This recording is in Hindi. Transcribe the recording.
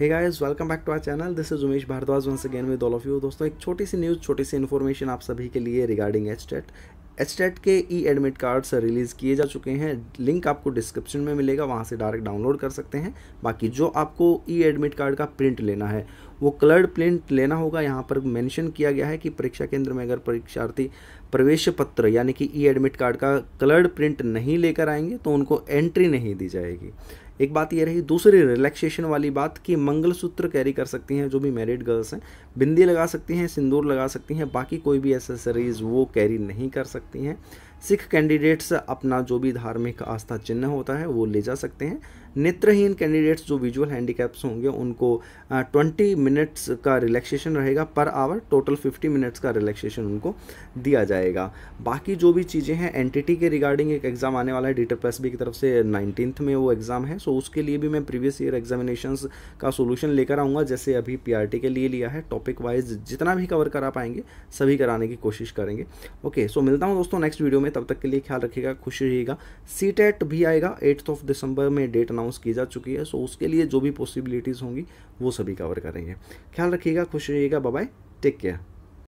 Hey guys welcome back to our channel this is Umesh Bhardwaj once again with all of you दोस्तों, एक छोटी सी न्यूज़ छोटी सी इन्फॉर्मेशन आप सभी के लिए regarding H TET H TET के ई एडमिट कार्ड्स रिलीज़ किए जा चुके हैं. लिंक आपको डिस्क्रिप्शन में मिलेगा, वहाँ से डायरेक्ट डाउनलोड कर सकते हैं. बाकी जो आपको ई एडमिट कार्ड का प्रिंट लेना है वो कलर्ड प्रिंट लेना होगा। यहाँ पर मेंशन किया गया है कि परीक्षा केंद्र में अगर परीक्षार्थी प्रवेश पत्र यानी कि ई एडमिट कार्ड का कलर्ड प्रिंट नहीं लेकर आएँगे तो उनको एंट्री नहीं दी जाएगी। एक बात ये रही, दूसरी रिलैक्सेशन वाली बात कि मंगलसूत्र कैरी कर सकती हैं जो भी मैरिड गर्ल्स हैं, बिंदी लगा सकती हैं, सिंदूर लगा सकती हैं, बाकी कोई भी एसेसरीज़ वो कैरी नहीं कर सकती हैं। सिख कैंडिडेट्स अपना जो भी धार्मिक आस्था चिन्ह होता है, वो ले जा सकते हैं। नेत्रहीन कैंडिडेट्स जो विजुअल हैंडीकैप्स होंगे, उनको ट्वेंटी मिनट्स का रिलैक्सेशन रहेगा पर आवर टोटल फिफ्टी मिनट्स का रिलैक्सेशन उनको दिया जाएगा। बाकी जो भी चीज़ें हैं एनटीटी के रिगार्डिंग एक एग्ज़ाम आने वाला है डीटर प्लस बी की तरफ़ से नाइनटीन में वो एग्ज़ाम है। सो उसके लिए भी मैं प्रीवियस ईयर एग्जामिनेशन का सोल्यूशन लेकर आऊँगा, जैसे अभी पीआरटी के लिए लिया है। टॉपिक वाइज जितना भी कवर करा पाएँगे, सभी कराने की कोशिश करेंगे। ओके सो मिलता हूँ दोस्तों नेक्स्ट वीडियो में। तब तक के लिए ख्याल रखिएगा, खुश रहिएगा। सी टेट भी आएगा एट्थ ऑफ़ दिसंबर में डेट अनाउंस की जा चुकी है सो उसके लिए जो भी पॉसिबिलिटीज़ होंगी, वो सभी कवर करेंगे। ख्याल रखिएगा, खुश रहिएगा बाय टेक केयर